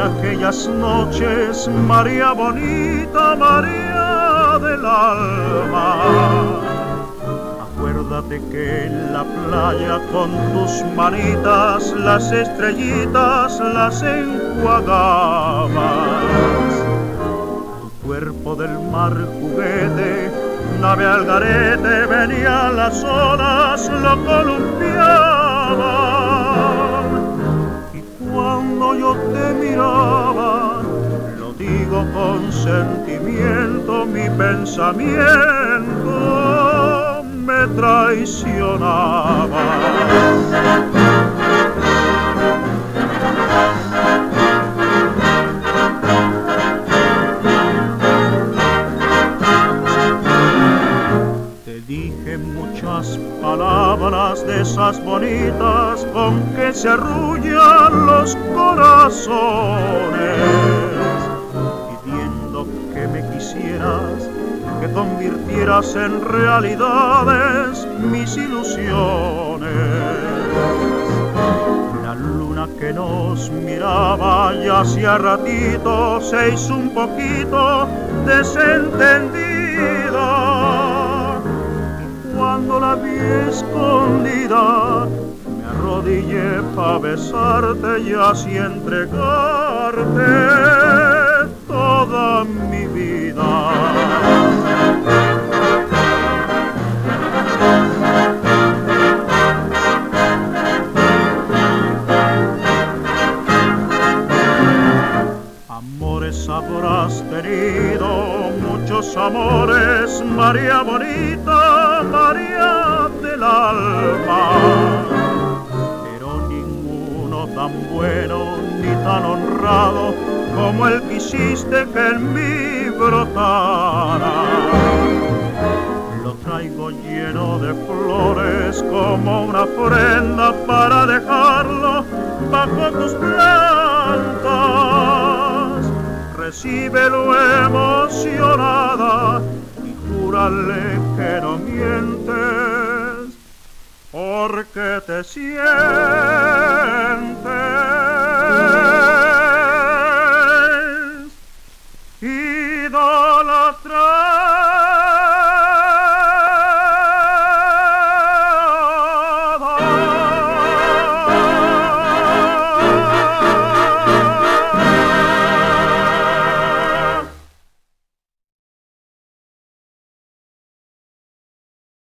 aquellas noches, María bonita, María del alma. Acuérdate que en la playa con tus manitas las estrellitas las enjuagabas. Tu cuerpo del mar juguete, nave al garete, venía las olas, lo columpiaban cuando yo te sentimiento, mi pensamiento me traicionaba. dije muchas palabras de esas bonitas con que se arrullan los corazones, convirtieras en realidades mis ilusiones. La luna que nos miraba ya hacía ratito se hizo un poquito desentendida cuando la vi escondida, me arrodillé para besarte y así entregarte toda mi vida. Habrás tenido, muchos amores, María bonita María del alma, pero ninguno tan bueno ni tan honrado como el que hiciste que en mí brotara. Lo traigo lleno de flores como una ofrenda para dejarlo bajo tus plantas. Recíbelo emocionada júrale que no mientes, porque te siento